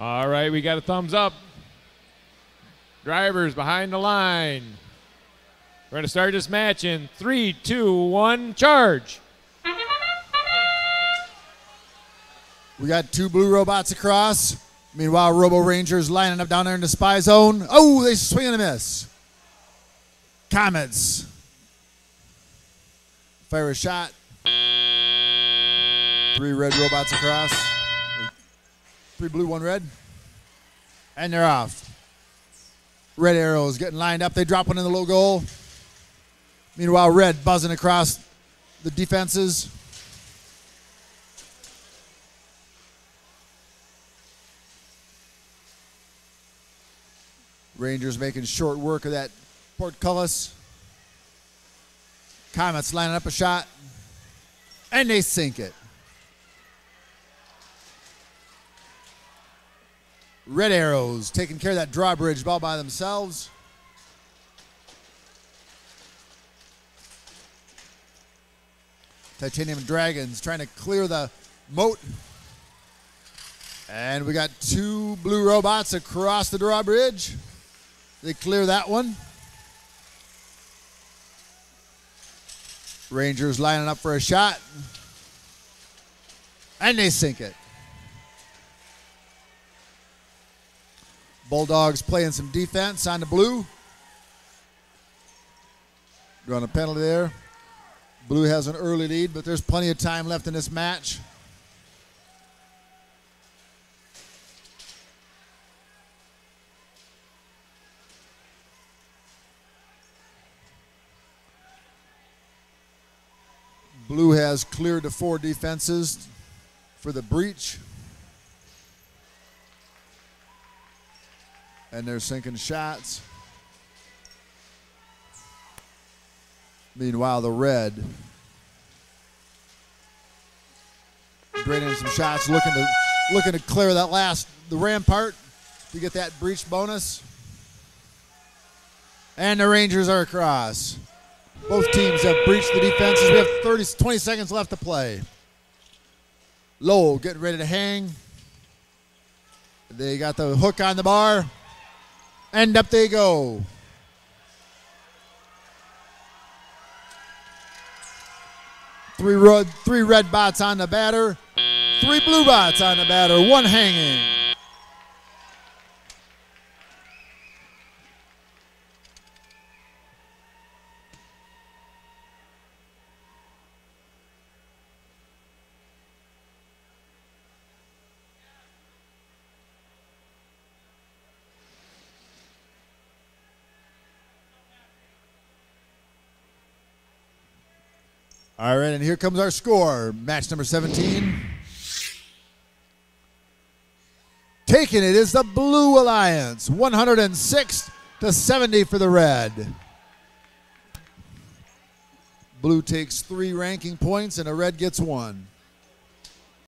All right, we got a thumbs up. Drivers behind the line. We're going to start this match in three, two, one, charge. We got two blue robots across. Meanwhile, Robo Rangers lining up down there in the spy zone. Oh, they swing and a miss. Comets. Fire a shot. Three red robots across. Three blue, one red. And they're off. Red arrows getting lined up. They drop one in the low goal. Meanwhile, red buzzing across the defenses. Rangers making short work of that portcullis. Comets lining up a shot. And they sink it. Red Arrows taking care of that drawbridge all by themselves. Titanium Dragons trying to clear the moat. And we got two blue robots across the drawbridge. They clear that one. Rangers lining up for a shot. And they sink it. Bulldogs playing some defense on the blue. Drawing a penalty there. Blue has an early lead, but there's plenty of time left in this match. Blue has cleared the four defenses for the breach. And they're sinking shots. Meanwhile, the red draining some shots, looking to looking to clear that last the rampart to get that breach bonus. And the Rangers are across. Both teams have breached the defenses. We have 30, 20 seconds left to play. Lowell getting ready to hang. They got the hook on the bar. And up they go. Three red, three red bots on the batter. Three blue bots on the batter. One hanging. All right, and here comes our score. Match number 17. Taking it is the Blue Alliance, 106 to 70 for the red. Blue takes three ranking points and a red gets one.